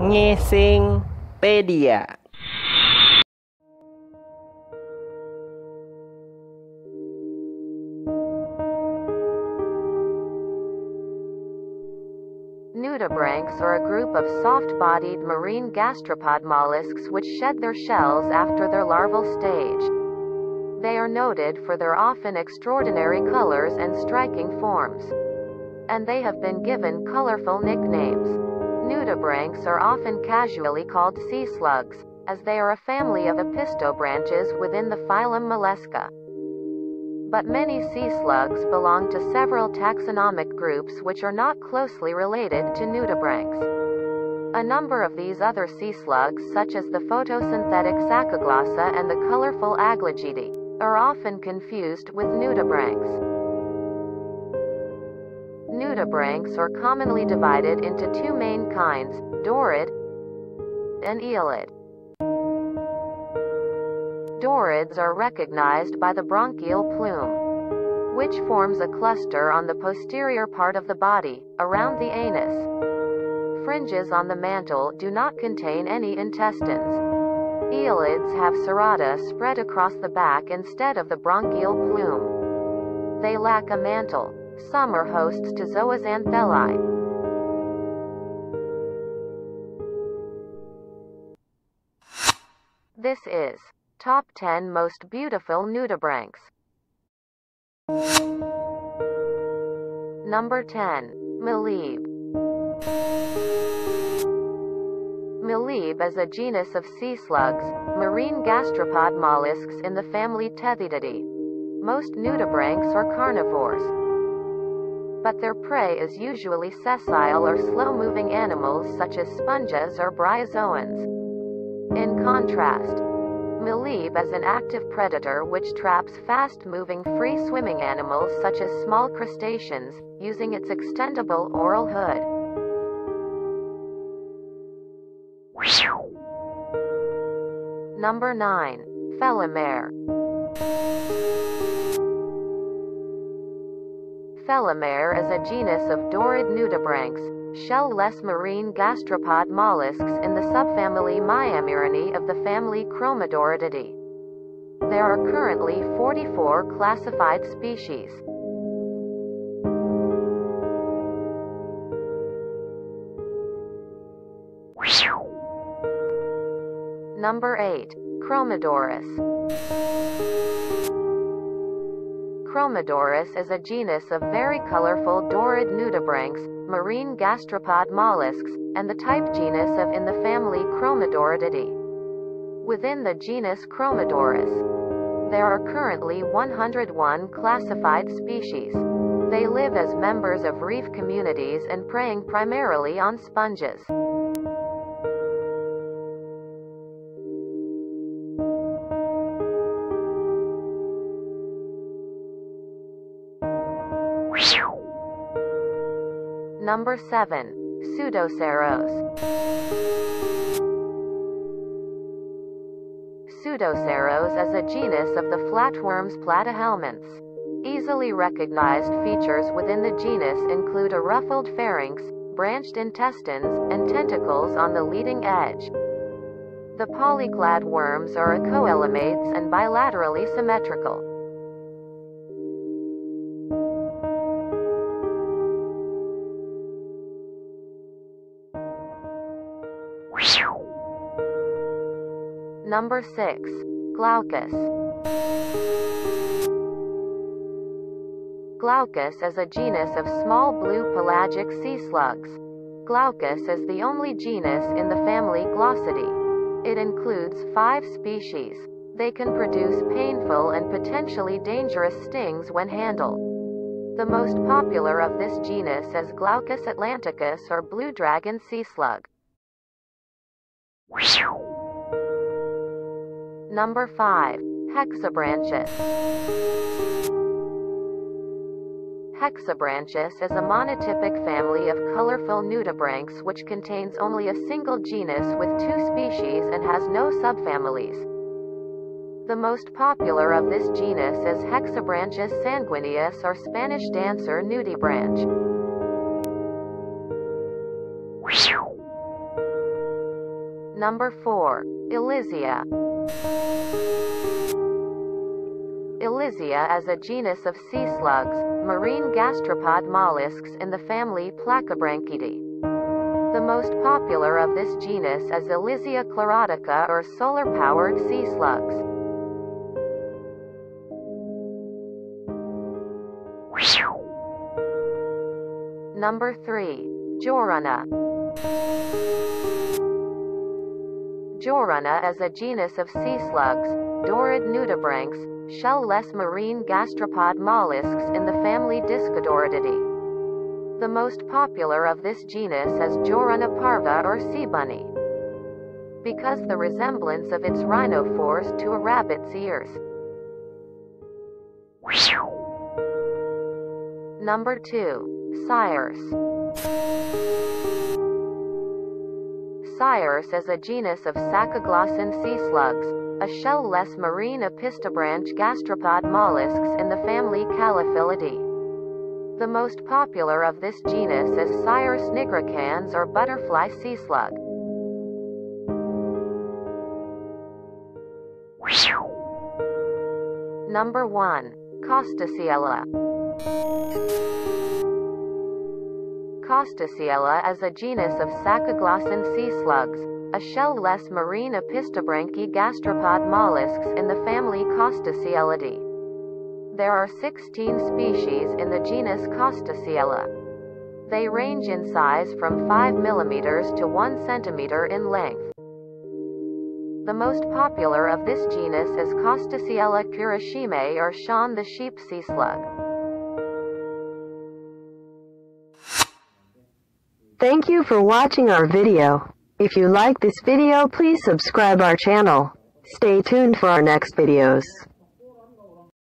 Ngesingpedia. Nudibranchs are a group of soft-bodied marine gastropod mollusks which shed their shells after their larval stage. They are noted for their often extraordinary colors and striking forms. And they have been given colorful nicknames. Nudibranchs are often casually called sea slugs, as they are a family of opistobranches within the phylum Mollusca. But many sea slugs belong to several taxonomic groups which are not closely related to nudibranchs. A number of these other sea slugs such as the photosynthetic Sacoglossa and the colorful Aglajidae are often confused with nudibranchs. Nudibranchs are commonly divided into two main kinds, Dorid and Aeolid. Dorids are recognized by the branchial plume, which forms a cluster on the posterior part of the body, around the anus. Fringes on the mantle do not contain any intestines. Aeolids have cerata spread across the back instead of the branchial plume. They lack a mantle. Some are hosts to zooxanthellae. This is Top 10 Most Beautiful Nudibranchs. Number 10. Melibe. Melibe is a genus of sea slugs, marine gastropod mollusks in the family Tethydidae. Most nudibranchs are carnivores. But their prey is usually sessile or slow-moving animals such as sponges or bryozoans. In contrast, Melibe is an active predator which traps fast-moving free-swimming animals such as small crustaceans, using its extendable oral hood. Number 9. Felimare. Felimare is a genus of Dorid nudibranchs, shell-less marine gastropod mollusks in the subfamily Miamirinae of the family Chromodoridae. There are currently 44 classified species. Number 8. Chromodoris. Chromodoris is a genus of very colorful dorid nudibranchs, marine gastropod mollusks, and the type genus of in the family Chromodoridae. Within the genus Chromodoris, there are currently 101 classified species. They live as members of reef communities and preying primarily on sponges. Number 7. Pseudoceros. Pseudoceros is a genus of the flatworms platyhelminths. Easily recognized features within the genus include a ruffled pharynx, branched intestines, and tentacles on the leading edge. The polyclad worms are acoelomates and bilaterally symmetrical. Number 6. Glaucus. Glaucus is a genus of small blue pelagic sea slugs. Glaucus is the only genus in the family Glaucidae. It includes five species. They can produce painful and potentially dangerous stings when handled. The most popular of this genus is Glaucus atlanticus or blue dragon sea slug. Number 5. Hexabranchus. Hexabranchus is a monotypic family of colorful nudibranchs which contains only a single genus with two species and has no subfamilies. The most popular of this genus is Hexabranchus sanguineus or Spanish dancer nudibranch. Number 4. Elysia. Elysia is a genus of sea slugs, marine gastropod mollusks in the family Placobranchidae. The most popular of this genus is Elysia chlorotica or solar-powered sea slugs. Number 3. Jorunna. Jorunna is a genus of sea slugs, Dorid nudibranchs, shell-less marine gastropod mollusks in the family Discodoridae. The most popular of this genus is Jorunna parva or sea bunny. Because the resemblance of its rhinophores to a rabbit's ears. Number 2. Cyerce. Cyerce is a genus of Sacoglossan sea slugs, a shell-less marine epistobranch gastropod mollusks in the family Caliphyllidae. The most popular of this genus is Cyerce nigricans or butterfly sea slug. Number 1. Costasiella. Costasiella is a genus of Sacoglossan sea slugs, a shell-less marine epistobranchi gastropod mollusks in the family Costasiellidae. There are 16 species in the genus Costasiella. They range in size from 5 mm to 1 cm in length. The most popular of this genus is Costasiella kuroshimae or Shaun the sheep sea slug. Thank you for watching our video. If you like this video please subscribe our channel. Stay tuned for our next videos.